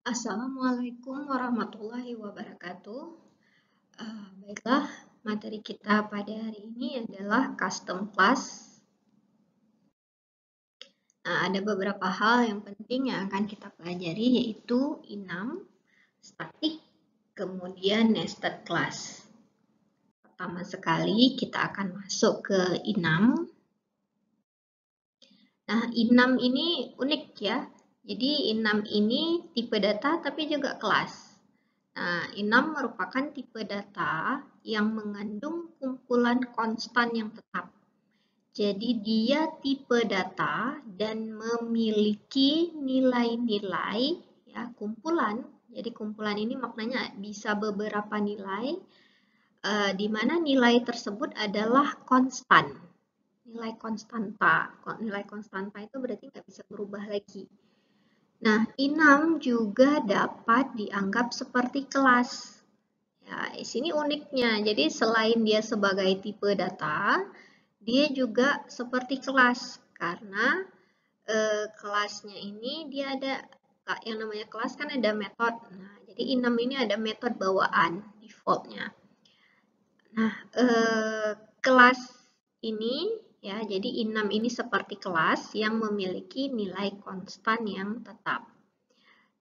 Assalamualaikum warahmatullahi wabarakatuh. Uh, baiklah, materi kita pada hari ini adalah custom class. Nah, ada beberapa hal yang penting yang akan kita pelajari yaitu enum, static, kemudian nested class. Pertama sekali kita akan masuk ke enum. Nah, enum ini unik ya. Jadi enum ini tipe data tapi juga kelas. Nah, enum merupakan tipe data yang mengandung kumpulan konstan yang tetap. Jadi dia tipe data dan memiliki nilai-nilai ya kumpulan. Jadi kumpulan ini maknanya bisa beberapa nilai uh, di mana nilai tersebut adalah konstan. Nilai konstanta. Nilai konstanta itu berarti nggak bisa berubah lagi. Nah, enum juga dapat dianggap seperti kelas. Ya, di sini uniknya. Jadi selain dia sebagai tipe data, dia juga seperti kelas karena eh, kelasnya ini dia ada yang namanya kelas kan ada metode. Nah, jadi enum ini ada metode bawaan defaultnya. Nah, eh, kelas ini ya, jadi enum ini seperti kelas yang memiliki nilai konstan yang tetap.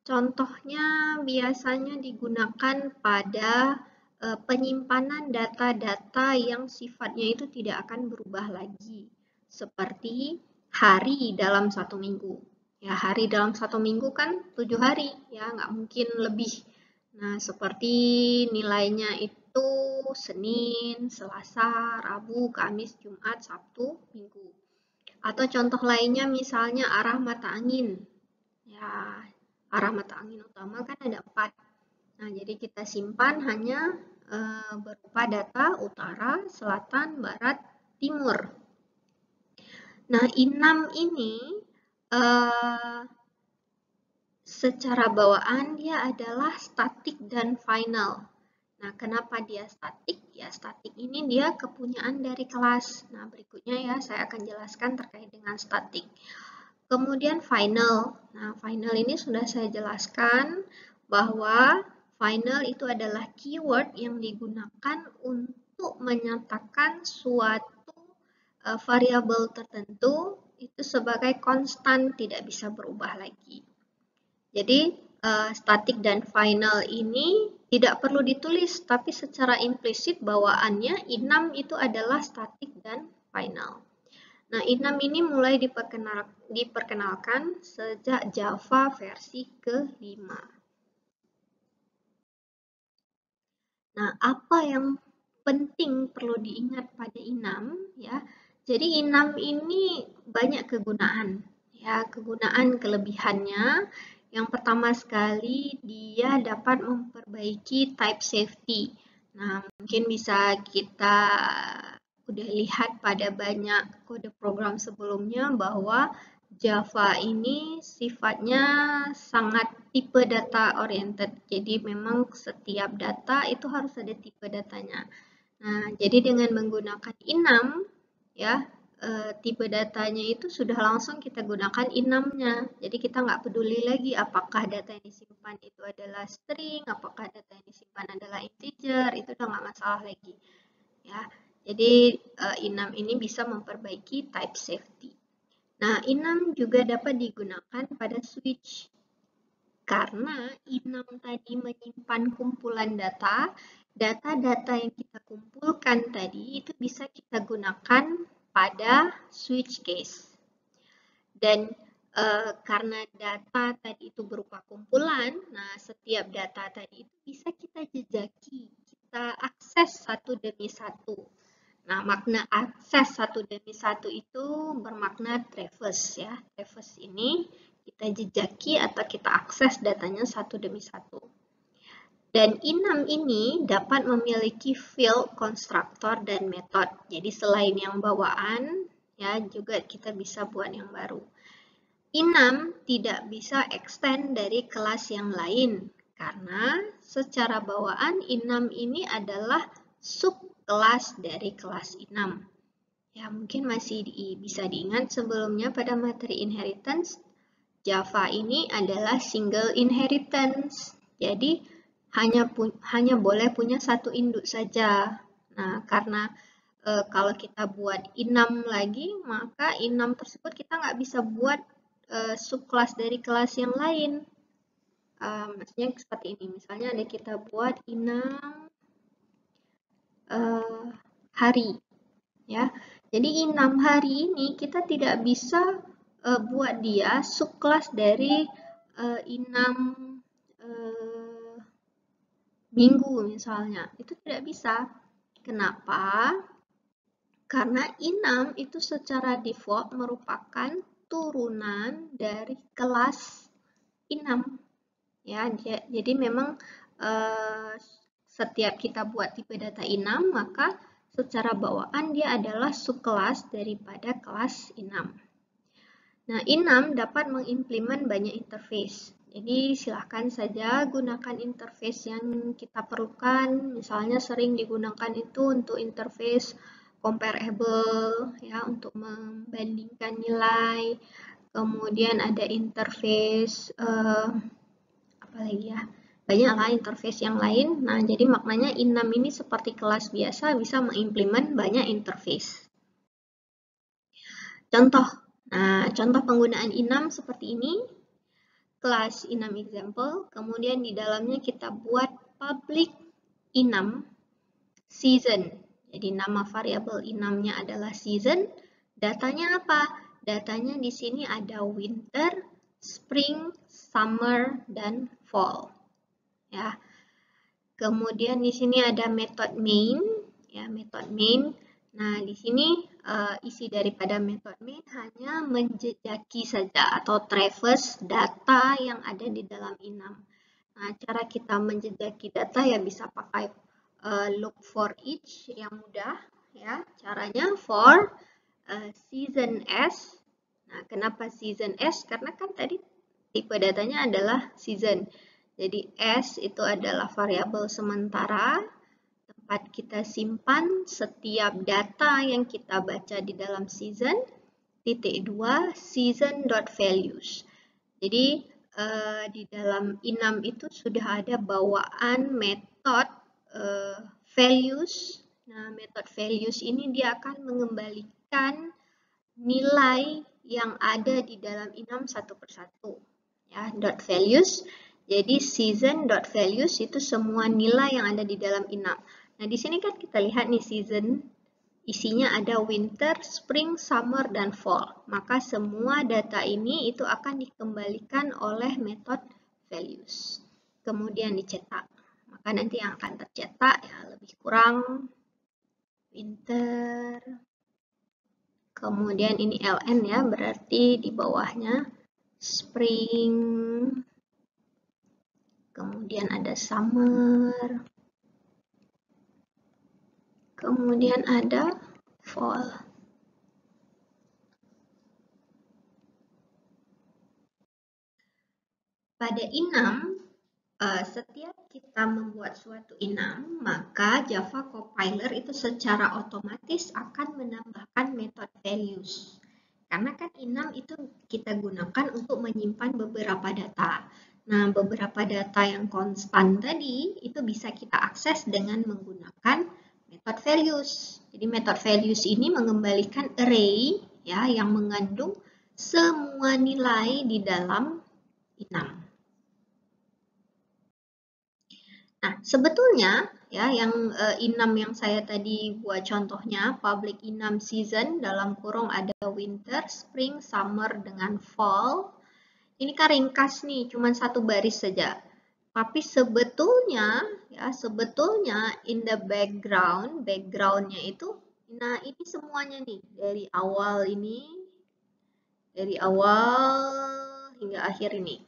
Contohnya biasanya digunakan pada Eh, penyimpanan data-data yang sifatnya itu tidak akan berubah lagi. Seperti hari dalam satu minggu. Ya, hari dalam satu minggu kan tujuh hari, ya nggak mungkin lebih. Nah, seperti nilainya itu Senin, Selasa, Rabu, Kamis, Jumat, Sabtu, Minggu. Atau contoh lainnya misalnya arah mata angin. Ya, arah mata angin utama kan ada empat. Nah, jadi kita simpan hanya uh, berupa data utara, selatan, barat, timur. Nah, enam ini uh, secara bawaan dia adalah statik dan final. Nah, kenapa dia statik? Ya, statik ini dia kepunyaan dari kelas. Nah, berikutnya ya saya akan jelaskan terkait dengan statik. Kemudian final. Nah, final ini sudah saya jelaskan bahwa Final itu adalah keyword yang digunakan untuk menyatakan suatu uh, variabel tertentu itu sebagai konstan tidak bisa berubah lagi. Jadi uh, static dan final ini tidak perlu ditulis tapi secara implisit bawaannya enum itu adalah static dan final. Nah, enum ini mulai diperkenal, diperkenalkan sejak Java versi ke-5. Nah, apa yang penting perlu diingat pada inam ya. Jadi inam ini banyak kegunaan ya, kegunaan kelebihannya yang pertama sekali dia dapat memperbaiki type safety. Nah, mungkin bisa kita udah lihat pada banyak kode program sebelumnya bahwa Java ini sifatnya sangat tipe data oriented. Jadi memang setiap data itu harus ada tipe datanya. Nah, jadi dengan menggunakan enum ya, eh, tipe datanya itu sudah langsung kita gunakan enumnya. Jadi kita nggak peduli lagi apakah data yang disimpan itu adalah string, apakah data yang disimpan adalah integer, itu udah nggak masalah lagi. Ya, jadi eh, enum ini bisa memperbaiki type safety. Nah, enum juga dapat digunakan pada switch. Karena enum tadi menyimpan kumpulan data, data-data yang kita kumpulkan tadi itu bisa kita gunakan pada switch case. Dan e, karena data tadi itu berupa kumpulan, nah setiap data tadi itu bisa kita jejaki, kita akses satu demi satu. Nah, makna akses satu demi satu itu bermakna traverse ya. Traverse ini kita jejaki atau kita akses datanya satu demi satu. Dan enum ini dapat memiliki field, konstruktor, dan metode. Jadi selain yang bawaan, ya juga kita bisa buat yang baru. Enum tidak bisa extend dari kelas yang lain karena secara bawaan enum ini adalah sub kelas dari kelas 6. Ya, mungkin masih di, bisa diingat sebelumnya pada materi inheritance, Java ini adalah single inheritance. Jadi hanya hanya boleh punya satu induk saja. Nah, karena e, kalau kita buat inam lagi, maka inam tersebut kita nggak bisa buat e, subkelas dari kelas yang lain. E, maksudnya seperti ini. Misalnya ada kita buat inam e, hari, ya. Jadi inam hari ini kita tidak bisa uh, buat dia subkelas dari uh, inam minggu misalnya. Itu tidak bisa. Kenapa? Karena inam itu secara default merupakan turunan dari kelas inam. Ya, jadi memang uh, setiap kita buat tipe data inam, maka secara bawaan dia adalah subkelas daripada kelas inam. Nah, Inam dapat mengimplement banyak interface. Jadi silahkan saja gunakan interface yang kita perlukan. Misalnya sering digunakan itu untuk interface comparable ya untuk membandingkan nilai. Kemudian ada interface uh, apa lagi ya? Banyaklah interface yang lain. Nah, jadi maknanya Inam ini seperti kelas biasa bisa mengimplement banyak interface. Contoh Nah, contoh penggunaan inam seperti ini. Kelas inam example, kemudian di dalamnya kita buat public inam season. Jadi nama variabel inamnya adalah season. Datanya apa? Datanya di sini ada winter, spring, summer, dan fall. Ya. Kemudian di sini ada method main, ya, method main. Nah, di sini uh, isi daripada metode main hanya menjejaki saja atau traverse data yang ada di dalam inam. Nah, cara kita menjejaki data ya bisa pakai uh, look for each yang mudah ya. Caranya for uh, season S. Nah, kenapa season S? Karena kan tadi tipe datanya adalah season. Jadi S itu adalah variabel sementara dapat kita simpan setiap data yang kita baca di dalam season. Titik dua, season.values. Jadi uh, di dalam inam itu sudah ada bawaan metode uh, values. Nah, metode values ini dia akan mengembalikan nilai yang ada di dalam inam satu persatu. Ya, dot values. Jadi season values itu semua nilai yang ada di dalam inam. Nah, di sini kan kita lihat nih season isinya ada winter, spring, summer, dan fall. Maka semua data ini itu akan dikembalikan oleh metode values. Kemudian dicetak. Maka nanti yang akan tercetak ya lebih kurang winter. Kemudian ini ln ya, berarti di bawahnya spring. Kemudian ada summer kemudian ada fall. Pada inam, eh, setiap kita membuat suatu inam, maka Java Compiler itu secara otomatis akan menambahkan metode values. Karena kan inam itu kita gunakan untuk menyimpan beberapa data. Nah, beberapa data yang konstan tadi itu bisa kita akses dengan menggunakan method values. Jadi method values ini mengembalikan array ya yang mengandung semua nilai di dalam inam. Nah, sebetulnya ya yang uh, inam yang saya tadi buat contohnya public inam season dalam kurung ada winter, spring, summer dengan fall. Ini kan ringkas nih, cuma satu baris saja. Tapi sebetulnya ya sebetulnya in the background backgroundnya itu nah ini semuanya nih dari awal ini dari awal hingga akhir ini.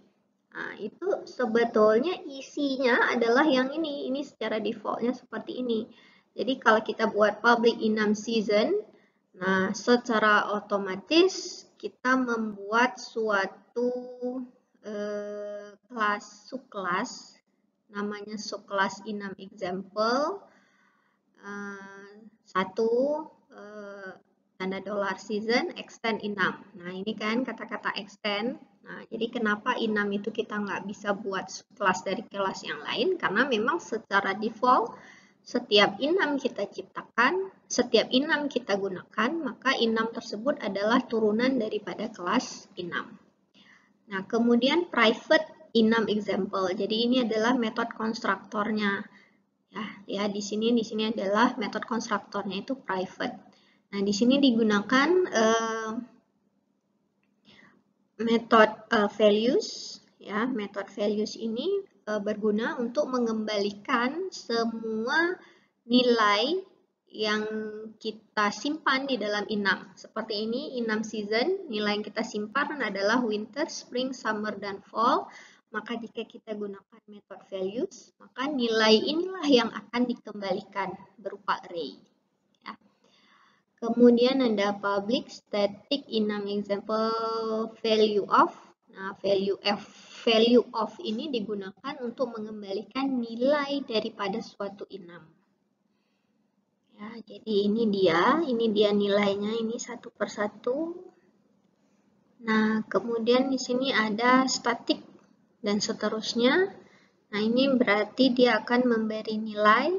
Nah, itu sebetulnya isinya adalah yang ini. Ini secara defaultnya seperti ini. Jadi kalau kita buat public enum season, nah secara otomatis kita membuat suatu eh, kelas subkelas namanya subkelas inam example uh, satu uh, tanda dolar season extend inam nah ini kan kata-kata extend Nah, jadi kenapa inam itu kita nggak bisa buat kelas dari kelas yang lain? Karena memang secara default setiap inam kita ciptakan, setiap inam kita gunakan, maka inam tersebut adalah turunan daripada kelas inam. Nah, kemudian private inam example. Jadi ini adalah metode konstruktornya. Ya, ya di sini di sini adalah metode konstruktornya itu private. Nah, di sini digunakan uh, metode uh, values ya metode values ini uh, berguna untuk mengembalikan semua nilai yang kita simpan di dalam inam. Seperti ini, inam season, nilai yang kita simpan adalah winter, spring, summer, dan fall. Maka jika kita gunakan metode values, maka nilai inilah yang akan dikembalikan berupa array. Kemudian ada public static enum example value of. Nah, value f value of ini digunakan untuk mengembalikan nilai daripada suatu enum. Ya, jadi ini dia, ini dia nilainya ini satu persatu. Nah, kemudian di sini ada static dan seterusnya. Nah, ini berarti dia akan memberi nilai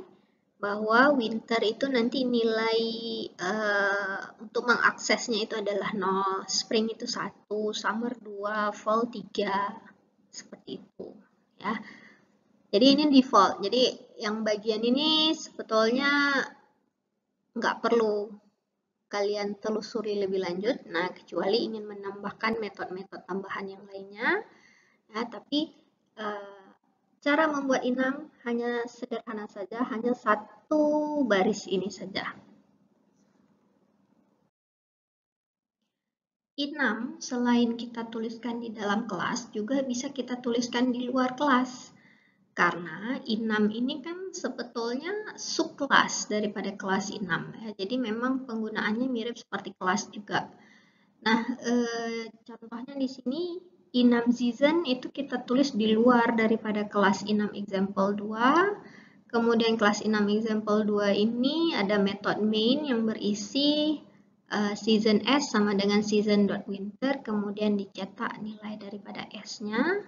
bahwa winter itu nanti nilai uh, untuk mengaksesnya itu adalah 0, spring itu 1, summer 2, fall 3, seperti itu. ya. Jadi ini default, jadi yang bagian ini sebetulnya nggak perlu kalian telusuri lebih lanjut, nah kecuali ingin menambahkan metode-metode tambahan yang lainnya, ya, tapi uh, Cara membuat inam hanya sederhana saja, hanya satu baris ini saja. Inam selain kita tuliskan di dalam kelas, juga bisa kita tuliskan di luar kelas. Karena inam ini kan sebetulnya subkelas daripada kelas inam. Ya. Jadi memang penggunaannya mirip seperti kelas juga. Nah, eh, contohnya di sini inam season itu kita tulis di luar daripada kelas inam example 2. Kemudian kelas inam example 2 ini ada metode main yang berisi uh, season S sama dengan season.winter, kemudian dicetak nilai daripada S-nya,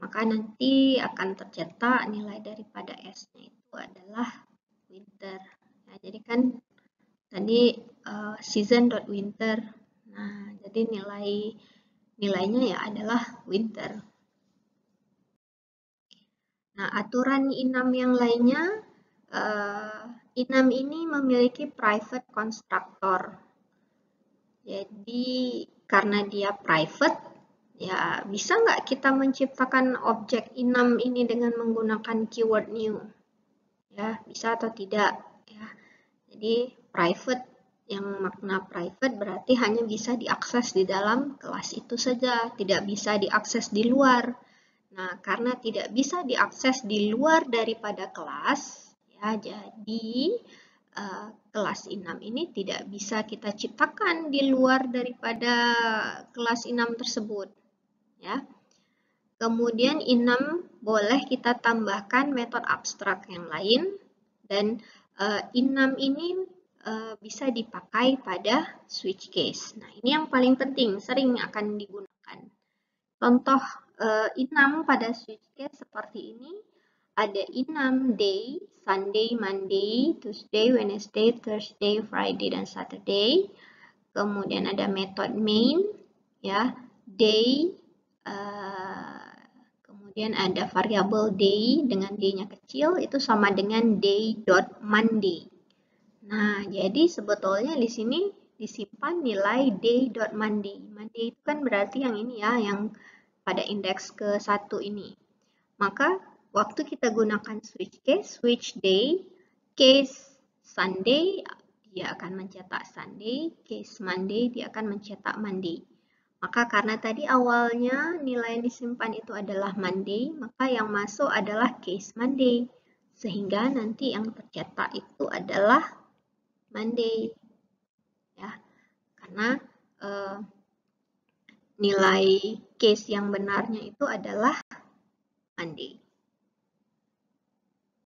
maka nanti akan tercetak nilai daripada S-nya itu adalah winter. Nah, jadi kan tadi uh, season.winter. Nah, jadi nilai nilainya ya adalah winter. Nah, aturan inam yang lainnya, uh, inam ini memiliki private constructor. Jadi, karena dia private, ya bisa nggak kita menciptakan objek inam ini dengan menggunakan keyword new? Ya, bisa atau tidak? Ya, jadi private yang makna private berarti hanya bisa diakses di dalam kelas itu saja, tidak bisa diakses di luar. Nah, karena tidak bisa diakses di luar daripada kelas, ya jadi uh, kelas inam ini tidak bisa kita ciptakan di luar daripada kelas inam tersebut. Ya. Kemudian inam boleh kita tambahkan metode abstrak yang lain dan uh, inam ini uh, bisa dipakai pada switch case. Nah, ini yang paling penting, sering akan digunakan. Contoh uh, enam pada switch case seperti ini, ada enam day, Sunday, Monday, Tuesday, Wednesday, Thursday, Friday, dan Saturday. Kemudian ada method main, ya, day, uh, kemudian ada variable day dengan d-nya kecil, itu sama dengan day.monday. Nah, jadi sebetulnya di sini disimpan nilai day.monday. Monday itu kan berarti yang ini ya, yang pada indeks ke-1 ini. Maka waktu kita gunakan switch case, switch day, case Sunday, dia akan mencetak Sunday, case Monday, dia akan mencetak Monday. Maka karena tadi awalnya nilai yang disimpan itu adalah Monday, maka yang masuk adalah case Monday. Sehingga nanti yang tercetak itu adalah Monday ya karena uh, nilai case yang benarnya itu adalah Monday.